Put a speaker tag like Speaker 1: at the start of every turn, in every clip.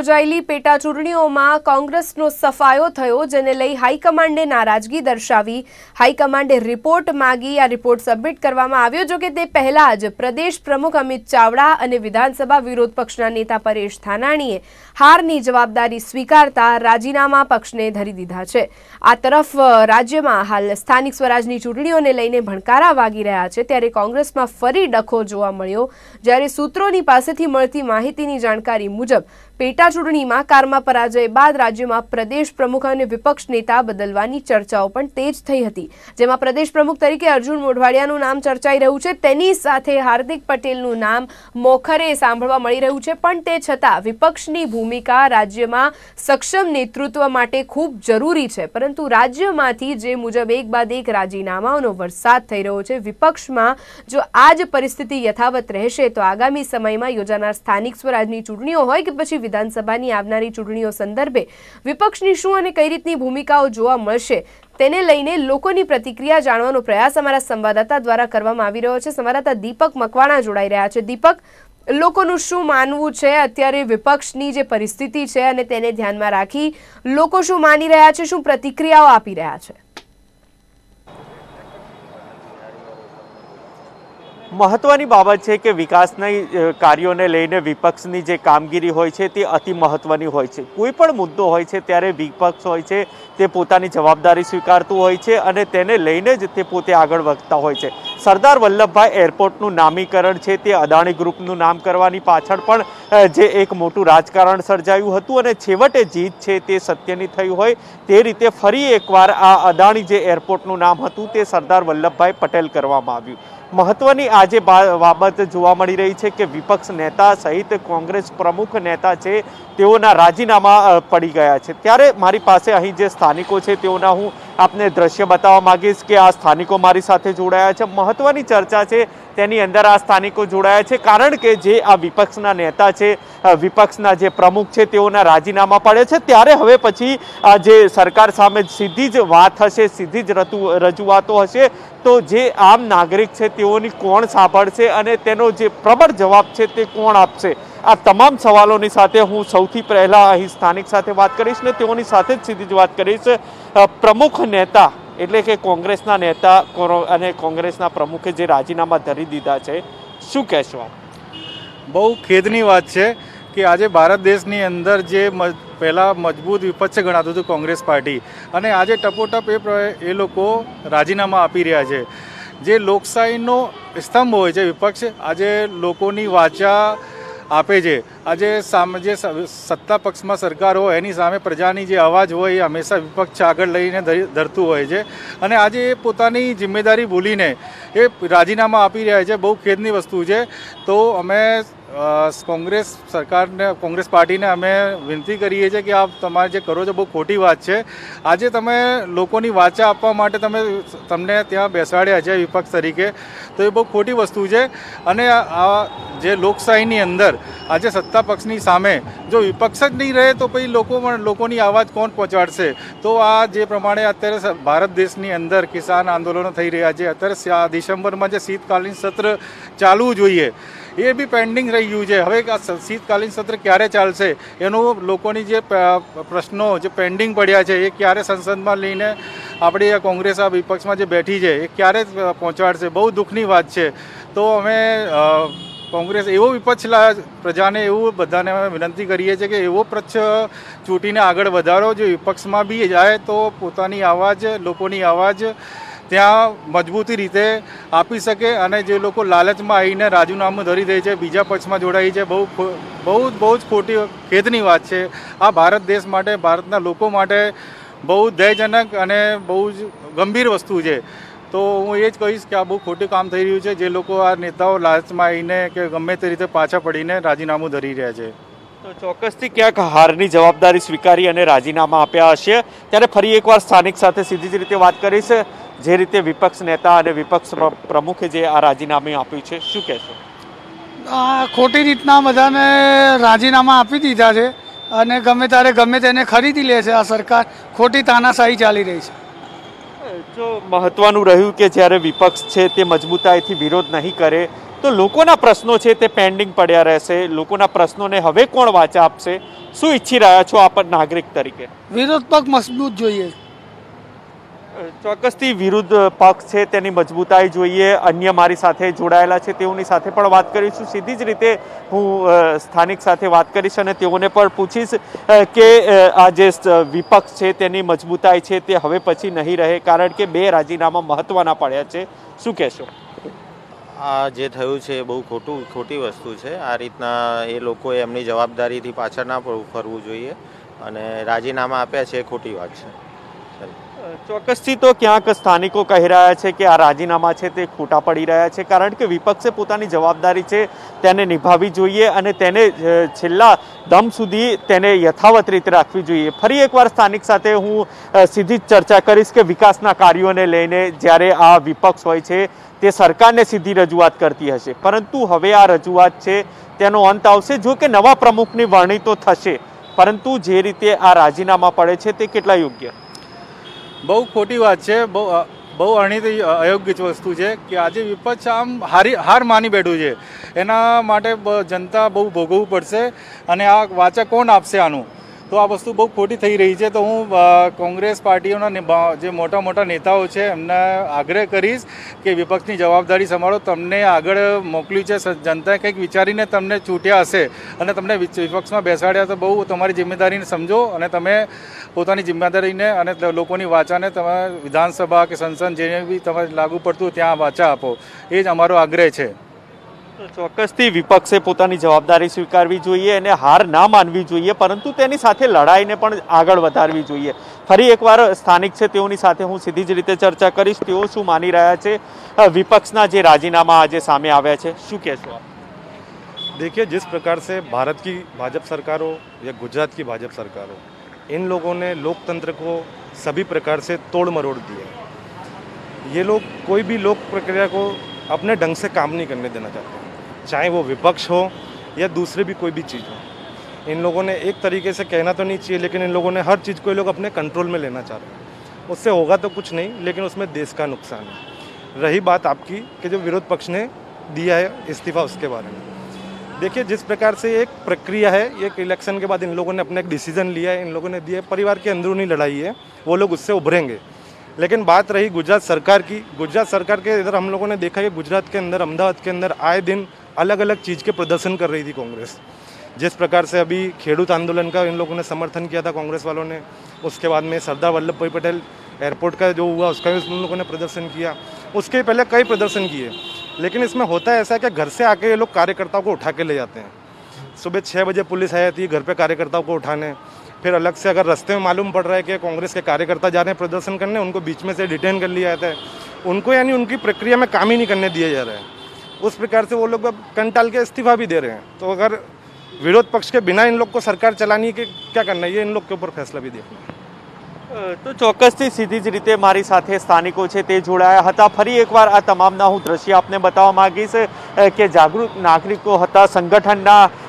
Speaker 1: યોજાયેલી પેટા ચૂંટણીઓમાં કોંગ્રેસનો સફાયો થયો, જેને લઈ હાઈકમાન્ડે નારાજગી દર્શાવી. હાઈકમાન્ડે રિપોર્ટ માગી, આ રિપોર્ટ સબમિટ કરવામાં આવ્યો જો કે તે પહેલા જ પ્રદેશ પ્રમુખ અમિત ચાવડા અને વિધાનસભા વિરોધ પક્ષના નેતા પરેશ ધાનાણીએ હારની જવાબદારી સ્વીકારતા રાજીનામા પક્ષને ધરી દીધા છે. આ તરફ રાજ્યમાં હાલ સ્થાનિક સ્વરાજની ચૂંટણીઓને લઈને ભણકારા વાગી રહ્યા છે. ત્યારે કોંગ્રેસમાં ફરી ડખો જોવા મળ્યો. જ્યારે સૂત્રોની પાસેથી મળતી માહિતીની જાણકારી મુજબ, પેટા ચૂંટણીમાં કારમાં પરાજય બાદ રાજ્યમાં પ્રદેશ પ્રમુખ અને વિપક્ષ નેતા બદલવાની ચર્ચાઓ પણ તેજ થઈ હતી. જેમાં પ્રદેશ પ્રમુખ તરીકે અર્જુન મોઢવાડિયાનું નામ ચર્ચાઈ રહ્યું છે. તેની સાથે હાર્દિક પટેલનું નામ મોખરે સાંભળવા મળી રહ્યું છે. પણ તે છતાં વિપક્ષની ભૂમિકા રાજ્યમાં સક્ષમ નેતૃત્વ માટે ખૂબ જરૂરી છે. પરંતુ રાજ્યમાંથી જે મુજબ એક બાદ એક રાજીનામાઓનો વરસાદ થઈ રહ્યો છે, વિપક્ષમાં જો આ જ પરિસ્થિતિ યથાવત રહેશે, તો આગામી સમયમાં યોજાનાર સ્થાનિક સ્વરાજની ચૂંટણીઓ હોય કે પછી વિધાનસભાની આવનારી ચૂંટણીઓ સંદર્ભે વિપક્ષની શું અને કઈ રીતની ભૂમિકાઓ જોવા મળશે તેને લઈને લોકોની પ્રતિક્રિયા જાણવાનો પ્રયાસ અમારા સંવાદદાતા દ્વારા કરવામાં આવી રહ્યો છે. સંવાદદાતા દીપક મકવાણા જોડાઈ રહ્યા છે. દીપક, લોકોનું શું માનવું છે? અત્યારે વિપક્ષની જે પરિસ્થિતિ છે અને તેને ધ્યાનમાં રાખી લોકો શું માની રહ્યા છે? શું પ્રતિક્રિયાઓ આપી રહ્યા છે?
Speaker 2: મહત્વની બાબત છે કે વિકાસના કાર્યોને લઈને વિપક્ષની જે કામગીરી હોય છે તે અતિ મહત્વની હોય છે. કોઈ પણ મુદ્દો હોય છે ત્યારે વિપક્ષ હોય છે તે પોતાની જવાબદારી સ્વીકારતું હોય છે અને તેને લઈને જ તે પોતે આગળ વધતા હોય છે. સરદાર વલ્લભભાઈ એરપોર્ટનું નામીકરણ છે તે અદાણી ગ્રુપનું નામ કરવાની પાછળ પણ જે એક મોટું રાજકારણ સર્જાયું હતું અને છેવટે જીત છે તે સત્યની થઈ હોય તે રીતે ફરી એકવાર આ અદાણી જે એરપોર્ટનું નામ હતું તે સરદાર વલ્લભભાઈ પટેલ કરવામાં આવ્યું. મહત્વની આજે બાબત જોવા મળી રહી છે કે વિપક્ષ નેતા સહિત કોંગ્રેસ પ્રમુખ નેતા છે તેઓના રાજીનામા પડી ગયા છે. ત્યારે મારી પાસે અહીં જે સ્થાનિકો છે તેઓના હું આપને દ્રશ્ય બતાવવા માગીશ કે આ સ્થાનિકો મારી સાથે જોડાયા છે. મહત્વની ચર્ચા છે, તેની અંદર આ સ્થાનિકો જોડાયા છે, કારણ કે જે આ વિપક્ષના નેતા છે વિપક્ષના જે પ્રમુખ છે, તેઓના રાજીનામા પડે છે. ત્યારે હવે પછી આ જે સરકાર સામે સીધી જ વાત હશે, સીધી જ રજૂઆતો હશે, તો જે આમ નાગરિક છે, તેઓની કોણ સાંભળશે અને તેનો જે પ્રબળ જવાબ છે, તે કોણ આપશે? આ તમામ સવાલોની સાથે હું સૌથી પહેલાં અહીં સ્થાનિક સાથે વાત કરીશ ને તેઓની સાથે જ સીધી જ વાત કરીશ. પ્રમુખ નેતા એટલે કે કોંગ્રેસના નેતા અને કોંગ્રેસના પ્રમુખે જે રાજીનામા ધરી દીધા છે, શું કહેશો
Speaker 3: બહુ ખેદની વાત છે કે આજે ભારત દેશની અંદર જે પહેલાં મજબૂત વિપક્ષ ગણાતું હતું કોંગ્રેસ પાર્ટી, અને આજે ટપોટપ એ એ લોકો રાજીનામા આપી રહ્યા છે. જે લોકશાહીનો સ્તંભ હોય છે વિપક્ષ, આજે લોકોની વાચા આપે છે. આજે સામે જે સત્તા પક્ષમાં સરકાર હોય, એની સામે પ્રજાની જે અવાજ હોય, એ હંમેશા વિપક્ષ આગળ લઈને ધરતું હોય છે. અને આજે એ પોતાની જિમ્મેદારી ભૂલીને એ રાજીનામા આપી રહ્યા છે. બહુ ખેદની વસ્તુ છે. તો અમે કોંગ્રેસ સરકારને, કોંગ્રેસ પાર્ટીને અમે વિનંતી કરીએ છીએ કે આપ તમારે જે કરો છો, બહુ ખોટી વાત છે. આજે તમે લોકોની વાચા આપવા માટે તમે તમને ત્યાં બેસાડ્યા છે, વિપક્ષ તરીકે. તો એ બહુ ખોટી વસ્તુ છે. અને આ જે લોકશાહીની અંદર, આજે સત્તા પક્ષની સામે, જો વિપક્ષ જ નહીં રહે, તો પછી લોકો પણ, લોકોની આવાજ કોણ પહોંચાડશે? તો આ જે પ્રમાણે અત્યારે ભારત દેશની અંદર કિસાન આંદોલનો થઈ રહ્યા છે. અત્યારે ડિસેમ્બરમાં જે શીતકાલીન સત્ર ચાલવું જોઈએ. એ બી પેન્ડિંગ રહી ગયું છે. હવે શીતકાલીન સત્ર ક્યારે ચાલશે? એનું લોકોની જે પ્રશ્નો જે પેન્ડિંગ પડ્યા છે, એ ક્યારે સંસદમાં લઈને આપણી કોંગ્રેસ આ વિપક્ષમાં જે બેઠી છે, એ ક્યારે પહોંચાડશે? બહુ દુઃખની વાત છે. તો અમે કોંગ્રેસ એવો વિપક્ષ પ્રજાને એવું બધાને અમે વિનંતી કરીએ છીએ કે એવો પક્ષ ચૂંટીને આગળ વધારો. જે વિપક્ષમાં બી જાય તો પોતાની અવાજ લોકોની અવાજ ત્યાં મજબૂતી રીતે આપી શકે અને જે લોકો લાલચમાં આવીને રાજીનામું ધરી દે છે, બીજા પક્ષમાં જોડાઈ છે, બહુ બહુ બહુ જ ખોટી ખેદની વાત છે. આ ભારત દેશ માટે, ભારતના લોકો માટે બહુ દયજનક અને બહુ જ ગંભીર વસ્તુ છે. તો હું એ જ કહીશ કે આ બહુ ખોટું કામ થઈ રહ્યું છે. જે લોકો આ નેતાઓ લાલચમાં આવીને કે ગમે તે રીતે પાછા પડીને રાજીનામું ધરી રહ્યા છે.
Speaker 2: તો ચોક્કસથી ક્યાંક હારની જવાબદારી સ્વીકારી અને રાજીનામા આપ્યા હશે. ત્યારે ફરી એકવાર સ્થાનિક સાથે સીધી જ રીતે વાત કરીશ. જે રીતે વિપક્ષ નેતા અને વિપક્ષ પ્રમુખે જે આ રાજીનામું આપ્યું છે શું કહેશો?
Speaker 4: આ ખોટી રીતના બધાને રાજીનામા આપી દીધા છે અને ગમે ત્યારે ગમે તેને ખરીદી લે છે આ સરકાર. ખોટી તાનાશાહી ચાલી રહી છે.
Speaker 2: જો મહત્વનું રહ્યું કે જ્યારે વિપક્ષ છે તે મજબૂતાઈથી વિરોધ નહીં કરે તો લોકોના પ્રશ્નો છે તે પેન્ડિંગ પડ્યા રહેશે. લોકોના પ્રશ્નોને હવે કોણ વાચા આપશે? શું ઈચ્છી રહ્યા છો આપ નાગરિક તરીકે?
Speaker 4: વિરોધ પક્ષ મજબૂત જોઈએ.
Speaker 2: ચોક્કસથી વિરુદ્ધ પક્ષ છે, તેની મજબૂતાઈ જોઈએ, અન્ય મારી સાથે જોડાયેલા છે, તેઓની સાથે પણ વાત કરીશું. સીધી જ રીતે હું સ્થાનિક સાથે વાત કરીશ અને તેઓને પણ પૂછીશ કે આ જે વિપક્ષ છે, તેની મજબૂતાઈ છે, તે હવે પછી નહીં રહે, કારણ કે બે રાજીનામા મહત્વના પડ્યા છે. શું કહેશો?
Speaker 5: આ જે થયું છે એ બહુ ખોટું, ખોટી વસ્તુ છે. આ રીતના એ લોકોએ એમની જવાબદારીથી પાછળ ના ફરવું જોઈએ અને રાજીનામા આપ્યા છે એ ખોટી વાત છે.
Speaker 2: ચોક્કસથી તો ક્યાંક સ્થાનિકો કહી રહ્યા છે કે આ રાજીનામા છે તે ખોટા પડી રહ્યા છે કારણ કે વિપક્ષે પોતાની જવાબદારી છે તેને નિભાવવી જોઈએ અને તેને છેલ્લા દમ સુધી તેને યથાવત રીતે રાખવી જોઈએ. ફરી એકવાર સ્થાનિક સાથે હું સીધી જ ચર્ચા કરીશ કે વિકાસના કાર્યોને લઈને જ્યારે આ વિપક્ષ હોય છે તે સરકારને સીધી રજૂઆત કરતી હશે. પરંતુ હવે આ રજૂઆત છે, તેનો અંત આવશે. જો કે નવા પ્રમુખની વરણી તો થશે, પરંતુ જે રીતે આ રાજીનામા પડે છે તે કેટલા યોગ્ય?
Speaker 3: બહુ ખોટી વાત છે. બહુ બહુ અણિત અયોગ્ય વસ્તુ છે કે આજે વિપક્ષ આમ હારી, હાર માની બેઠું છે. એના માટે જનતા બહુ ભોગવવું પડશે અને આ વાચક કોણ આપશે આનું? તો આ વસ્તુ બહુ ખોટી થઈ રહી છે. તો હું કોંગ્રેસ પાર્ટીઓના જે મોટા મોટા નેતાઓ છે, એમને આગ્રહ કરીશ કે વિપક્ષની જવાબદારી સંભાળો. તમને આગળ મોકલ્યું છે જનતાએ કંઈક વિચારીને તમને છૂટ્યા હશે અને તમને વિપક્ષમાં બેસાડ્યા તો બહુ તમારી જિમ્મેદારીને સમજો અને તમે પોતાની જિમ્મેદારીને અને લોકોની વાચાને તમે વિધાનસભા કે સંસદ જેને બી તમારે લાગુ પડતું ત્યાં વાચા આપો. એ જ અમારો આગ્રહ છે.
Speaker 2: ચોક્કસથી વિપક્ષે પોતાની જવાબદારી સ્વીકારવી જોઈએ અને હાર ના માનવી જોઈએ પરંતુ તેની સાથે લડાઈને પણ આગળ વધારવી જોઈએ ફરી એકવાર સ્થાનિક છે તેઓની સાથે હું સીધી જ રીતે ચર્ચા કરીશ તેઓ શું માની રહ્યા છે અ, વિપક્ષના જે રાજીનામા આજે સામે આવ્યા છે શું કહેશો આપ?
Speaker 6: देखिए जिस प्रकार से भारत की भाजपा सरकार हो या गुजरात की भाजपा सरकार हो इन लोगों ने लोकतंत्र को सभी प्रकार से तोड़ मरोड़ दिया है ये लोग कोई भी लोक प्रक्रिया को अपने ढंग से काम नहीं करने देना चाहते चाहे वो विपक्ष हो या दूसरे भी कोई भी चीज़ हो। इन लोगों ने एक तरीके से कहना तो नहीं चाहिए, लेकिन इन लोगों ने हर चीज़ को ये लोग अपने कंट्रोल में लेना चाह रहे हैं। उससे होगा तो कुछ नहीं, लेकिन उसमें देश का नुकसान है। रही बात आपकी कि जो विरोध पक्ष ने दिया है इस्तीफा उसके बारे में। देखिए, जिस प्रकार से एक प्रक्रिया है, एक इलेक्शन के बाद इन लोगों ने अपना एक डिसीज़न लिया है, इन लोगों ने दिया परिवार की अंदरूनी लड़ाई है, वो लोग उससे उभरेंगे। लेकिन बात रही गुजरात सरकार की, गुजरात सरकार के इधर हम लोगों ने देखा कि गुजरात के अंदर, अहमदाबाद के अंदर आए दिन अलग अलग चीज़ के प्रदर्शन कर रही थी कांग्रेस। जिस प्रकार से अभी खेडूत आंदोलन का इन लोगों ने समर्थन किया था कांग्रेस वालों ने, उसके बाद में सरदार वल्लभ भाई पटेल एयरपोर्ट का जो हुआ, उसका भी उन लोगों ने प्रदर्शन किया। उसके पहले कई प्रदर्शन किए, लेकिन इसमें होता है ऐसा कि घर से आके ये लोग कार्यकर्ताओं को उठा के ले जाते हैं। सुबह छः बजे पुलिस आ जाती है घर पे कार्यकर्ताओं को उठाने, फिर अलग से अगर रास्ते में मालूम पड़ रहा है कि कांग्रेस के कार्यकर्ता जा रहे हैं प्रदर्शन करने, उनको बीच में से डिटेन कर लिया जाता है। उनको यानी उनकी प्रक्रिया में काम ही नहीं करने दिया जा रहा है। उस प्रकार से वो लोग अब कंटाल के इस्तीफा भी दे रहे हैं तो अगर विरोध पक्ष के बिना इन लोग को सरकार चलानी है कि क्या करना है ये इन लोग के ऊपर फैसला भी देखना है
Speaker 2: અ, તો ચોક્કસથી સીધી જ રીતે મારી સાથે સ્થાનિકો છે તે જોડાયા હતા ફરી એકવાર આ તમામના હું દ્રશ્ય આપને બતાવવા માંગીશ અ, કે જાગૃત નાગરિકો હતા સંગઠનના અ,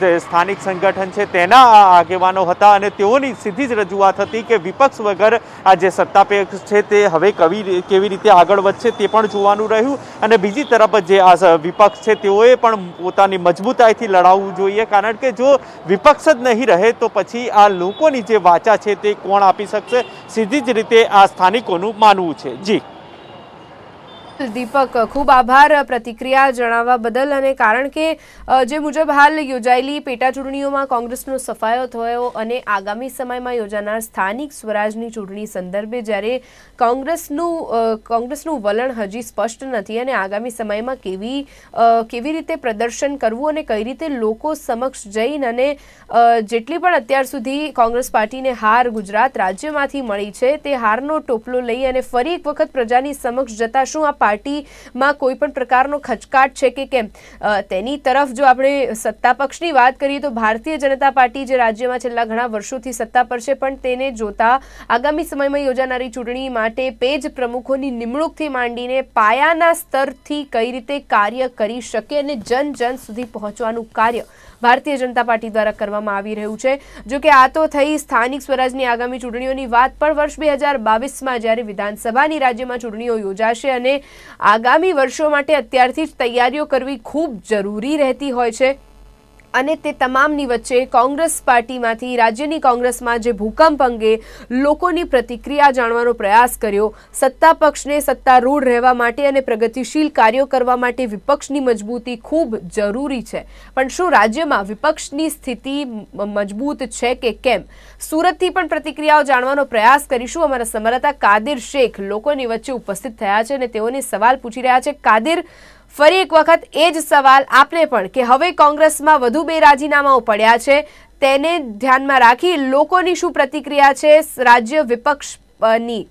Speaker 2: જે સ્થાનિક સંગઠન છે તેના આગેવાનો હતા અને તેઓની સીધી જ રજૂઆત હતી કે વિપક્ષ વગર આ જે સત્તાપેક્ષ છે તે હવે કવી કેવી રીતે આગળ વધશે તે પણ જોવાનું રહ્યું. અને બીજી તરફ જે આ વિપક્ષ છે તેઓએ પણ પોતાની મજબૂતાઈથી લડાવવું જોઈએ. કારણ કે જો વિપક્ષ જ નહીં રહે તો પછી આ લોકોની જે વાચા છે તે કોણ આપી શકશે? સીધી જ રીતે આ સ્થાનિકોનું માનવું છે. જી.
Speaker 1: દીપક, ખૂબ આભાર પ્રતિક્રિયા જણાવવા બદલ અને કારણ કે જે મુજબ હાલ યોજાયેલી પેટા ચૂંટણીઓમાં કોંગ્રેસનો સફાયો થયો અને આગામી સમયમાં યોજાનાર સ્થાનિક સ્વરાજની ચૂંટણી સંદર્ભે જ્યારે કોંગ્રેસનું કોંગ્રેસનું વલણ હજી સ્પષ્ટ નથી અને આગામી સમયમાં કેવી કેવી રીતે પ્રદર્શન કરવું અને કઈ રીતે લોકો સમક્ષ જઈને અને જેટલી પણ અત્યાર સુધી કોંગ્રેસ પાર્ટીને હાર ગુજરાત રાજ્યમાંથી મળી છે, તે હારનો ટોપલો લઈ અને ફરી એક વખત પ્રજાની સમક્ષ જતા શું આ પાર્ટીમાં કોઈ પણ પ્રકારનો ખચકાટ છે કે કેમ? તેની તરફ જો આપણે સત્તા પક્ષની વાત કરીએ તો ભારતીય જનતા પાર્ટી જે રાજ્યમાં છેલ્લા ઘણા વર્ષોથી સત્તા પર છે, પણ તેને જોતા આગામી સમયમાં યોજાનારી ચૂંટણી માટે પેજ પ્રમુખોની નિમણૂકથી માંડીને પાયાના સ્તરથી કઈ રીતે કાર્ય કરી શકે અને જન જન સુધી પહોંચવાનું કાર્ય ભારતીય જનતા પાર્ટી દ્વારા કરવામાં આવી રહ્યું છે. જો કે આ તો થઈ સ્થાનિક સ્વરાજની આગામી ચૂંટણીઓની વાત, પણ વર્ષ બે હજાર બાવીસમાં જ્યારે વિધાનસભાની રાજ્યમાં ચૂંટણીઓ યોજાશે અને આગામી વર્ષો માટે અત્યારથી જ તૈયારીઓ કરવી ખૂબ જરૂરી રહેતી હોય છે. અને તે તમામની વચ્ચે કોંગ્રેસ પાર્ટીમાંથી, રાજ્યની કોંગ્રેસમાં જે ભૂકંપ અંગે લોકોની પ્રતિક્રિયા જાણવાનો પ્રયાસ કર્યો, સત્તા પક્ષને સત્તારૂઢ રહેવા માટે અને પ્રગતિશીલ કાર્યો કરવા માટે વિપક્ષની મજબૂતી ખૂબ જરૂરી છે. પણ શું રાજ્યમાં વિપક્ષની સ્થિતિ મજબૂત છે કે કેમ? સુરતથી પણ પ્રતિક્રિયાઓ જાણવાનો પ્રયાસ કરીશું. અમારા સમરતા કાદિર શેખ લોકોની વચ્ચે ઉપસ્થિત થયા છે અને તેઓને સવાલ પૂછી રહ્યા છે. કાદિર ફરી એક વખત એ જ સવાલ આપને પણ કે હવે કોંગ્રેસમાં વધુ બે રાજીનામાઓ પડ્યા છે, તેને ધ્યાનમાં રાખી લોકોની શું પ્રતિક્રિયા છે, રાજ્ય વિપક્ષની?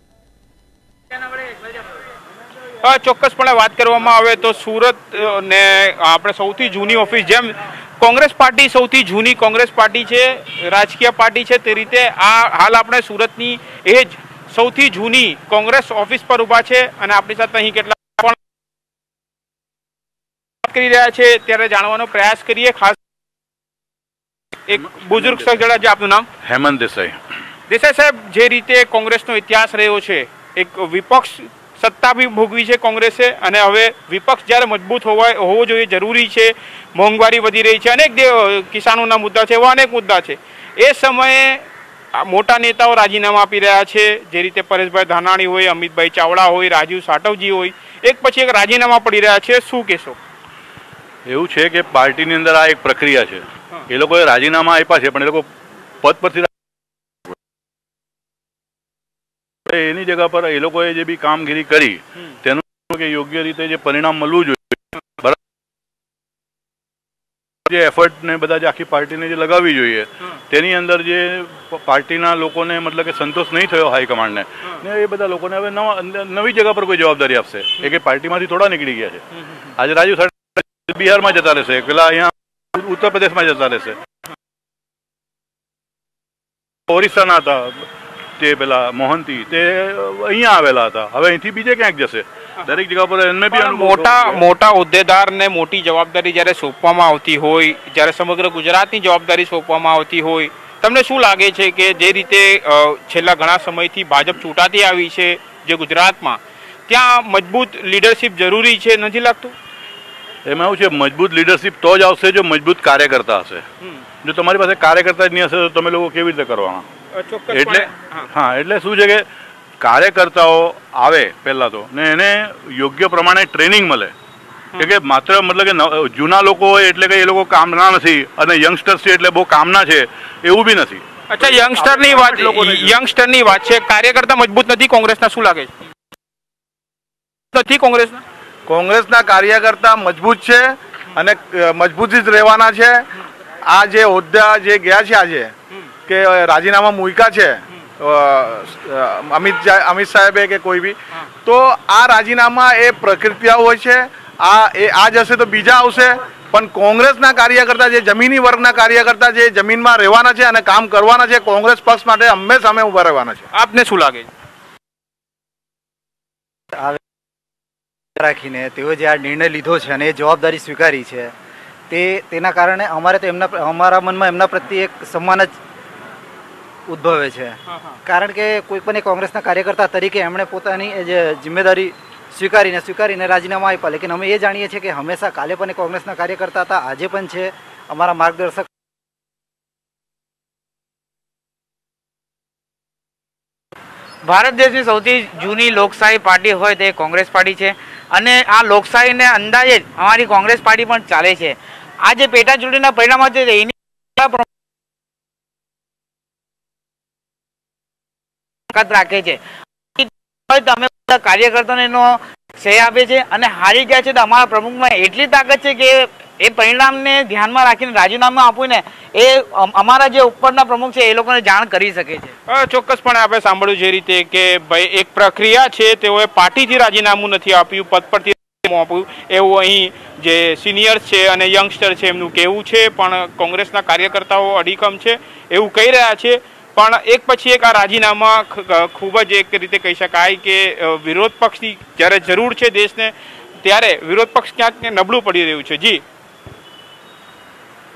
Speaker 7: ચોક્કસપણે વાત કરવામાં આવે તો સુરત ને આપણે સૌથી જૂની ઓફિસ જેમ કોંગ્રેસ પાર્ટી સૌથી જૂની કોંગ્રેસ પાર્ટી છે, રાજકીય પાર્ટી છે, તે રીતે આ હાલ આપણે સુરતની એ જ સૌથી જૂની કોંગ્રેસ ઓફિસ પર ઊભા છે અને આપણી સાથે અહીં કેટલા કરી રહ્યા છે ત્યારે જાણવાનો પ્રયાસ કરીએ. ખાસ એક બુઝુર્ગ શખ્સ જણાવજો આપનું નામ?
Speaker 8: હેમંત દેસાઈ.
Speaker 7: દેસાઈ સાહેબ જે રીતે કોંગ્રેસનો ઇતિહાસ રહ્યો છે એક વિપક્ષ સત્તા બી ભોગવી છે કોંગ્રેસે અને હવે વિપક્ષ જ્યારે મજબૂત હોવા હોવો જોઈએ જરૂરી છે મોંઘવારી વધી રહી છે અનેક કિસાનોના મુદ્દા છે એવા અનેક મુદ્દા છે. એ સમયે મોટા નેતાઓ રાજીનામા આપી રહ્યા છે જે રીતે પરેશભાઈ ધાનાણી હોય અમિતભાઈ ચાવડા હોય રાજીવ સાટવજી હોય એક પછી એક રાજીનામા પડી રહ્યા છે શું કહેશો?
Speaker 8: એવું છે કે પાર્ટીની અંદર આ એક પ્રક્રિયા છે. એ લોકોએ રાજીનામા આપ્યા છે પણ એ લોકો પદ પરથી એની જગ્યા પર એ લોકોએ જે બી કામગીરી કરી તેનું કે યોગ્ય રીતે જે પરિણામ મળવું જોઈએ બરાબર. જે એફર્ટ ને બધા જે આખી પાર્ટીને જે લગાવવી જોઈએ તેની અંદર જે પાર્ટીના લોકોને મતલબ કે સંતોષ નહીં થયો હાઈકમાન્ડને ને એ બધા લોકોને હવે નવા નવી જગ્યા પર કોઈ જવાબદારી આપશે. એ કે પાર્ટીમાંથી થોડા નીકળી ગયા છે. આજે રાજુ સાહેબ બિહારમાં જતા રહેશે. પેલા અહીંયા ઉત્તર પ્રદેશમાં જતા રહેશે. ઓરિસ્સાના હતા. તે પેલા મોહંતી તે અહીંયા આવેલા હતા. હવે અહીંથી બીજે ક્યાંક જશે. દરેક જગ્યા પર એમને બી
Speaker 7: મોટા મોટા હોદ્દેદાર ને મોટી જવાબદારી જ્યારે સોંપવામાં આવતી હોય જ્યારે સમગ્ર ગુજરાતની જવાબદારી સોંપવામાં આવતી હોય તમને શું લાગે છે કે જે રીતે છેલ્લા ઘણા સમયથી ભાજપ ચૂંટાતી આવી છે જે ગુજરાતમાં ત્યાં મજબૂત લીડરશિપ જરૂરી છે નથી લાગતું?
Speaker 8: એમાં એવું છે મજબૂત લીડરશિપ તો જ આવશે જો મજબૂત કાર્યકર્તા હશે. જો તમારી પાસે કાર્યકર્તા જ નહીં હશે તો તમે લોકો કેવી રીતે કરવાના? એટલે હા. એટલે શું છે કે કાર્યકર્તાઓ આવે પહેલાં તો ને એને યોગ્ય પ્રમાણે ટ્રેનિંગ મળે. કે માત્ર મતલબ કે જૂના લોકો હોય એટલે કે એ લોકો કામના નથી અને યંગસ્ટર્સ છે એટલે બહુ કામના છે એવું બી નથી.
Speaker 7: અચ્છા યંગસ્ટરની વાત
Speaker 8: યંગસ્ટરની
Speaker 7: યંગસ્ટરની વાત છે કાર્યકર્તા મજબૂત નથી કોંગ્રેસના શું લાગે છે? નથી કોંગ્રેસના?
Speaker 9: કોંગ્રેસના કાર્યકર્તા મજબૂત છે અને મજબૂતી જ રહેવાના છે. આ જે હોદ્દા જે ગયા છે આજે, કે રાજીનામા મૂક્યા છે અમિત અમિત સાહેબે કે કોઈ બી, તો આ રાજીનામા એ પ્રક્રિયા હોય છે. આ એ, આ જશે તો બીજા આવશે. પણ કોંગ્રેસના કાર્યકર્તા જે જમીની વર્ગના કાર્યકર્તા જે જમીનમાં રહેવાના છે અને કામ કરવાના છે, કોંગ્રેસ પક્ષ માટે હંમેશા અમે ઊભા રહેવાના છે.
Speaker 7: આપને શું લાગે છે?
Speaker 10: રાખીને તેઓ જે આ નિર્ણય લીધો છે અને એ જવાબદારી સ્વીકારી છે તે તેના કારણે અમારે તો એમના અમારા મનમાં એમના પ્રત્યે એક સન્માન જ ઉદ્ભવે છે. કારણ કે કોઈ પણ કોંગ્રેસના કાર્યકર્તા તરીકે એમણે પોતાની જે જિમ્મેદારી સ્વીકારીને સ્વીકારીને રાજીનામા આપ્યા લેકિન અમે એ જાણીએ છીએ કે હંમેશા કાલે પણ કોંગ્રેસના કાર્યકર્તા હતા આજે પણ છે અમારા માર્ગદર્શક
Speaker 11: ભારત દેશની સૌથી જૂની લોકશાહી પાર્ટી હોય તે કોંગ્રેસ પાર્ટી છે. અને આ લોકશાહીને અંદાજે અમારી કોંગ્રેસ પાર્ટી પણ ચાલે છે. આ જે પેટા ચૂંટણીના પરિણામો છે એની રાખે છે. અમે કાર્યકર્તાને એનો શ્રેય આપે છે અને હારી ગયા છે તો અમારા પ્રમુખમાં એટલી તાકાત છે કે એ પરિણામને ધ્યાનમાં રાખીને, રાજીનામું આપવું ને એ અમારા જે ઉપરના પ્રમુખ છે, એ લોકોને જાણ કરી શકે છે.
Speaker 7: ચોક્કસપણે આપણે સાંભળ્યું જે રીતે કે ભાઈ, એક પ્રક્રિયા છે, તેઓએ પાર્ટીથી રાજીનામું નથી આપ્યું, પદ પરથી આપ્યું. એવું અહીં જે સિનિયર્સ છે અને યંગસ્ટર છે, એમનું કહેવું છે, પણ કોંગ્રેસના કાર્યકર્તાઓ અડીકમ છે, એવું કહી રહ્યા છે. પણ એક પછી એક આ રાજીનામા ખૂબ જ એક રીતે કહી શકાય કે વિરોધ પક્ષની જ્યારે જરૂર છે દેશને, ત્યારે વિરોધ પક્ષ ક્યાંક નબળું પડી રહ્યું છે. જી.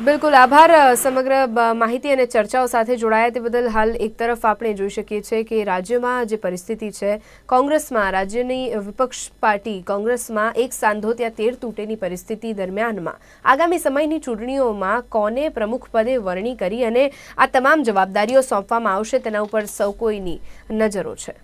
Speaker 1: બિલકુલ આભાર સમગ્ર માહિતી અને ચર્ચાઓ સાથે જોડાયા તે બદલ હાલ એક તરફ આપણે જોઈ શકીએ છીએ કે રાજ્યમાં જે પરિસ્થિતિ છે, કોંગ્રેસમાં રાજ્યની વિપક્ષ પાર્ટી કોંગ્રેસમાં એક સાંધો ત્યાં તેર તૂટેની પરિસ્થિતિ દરમિયાનમાં. આગામી સમયની ચૂંટણીઓમાં કોને પ્રમુખ પદે વરણી કરી અને આ તમામ જવાબદારીઓ સોંપવામાં આવશે તેના ઉપર સૌ કોઈની નજરો છે.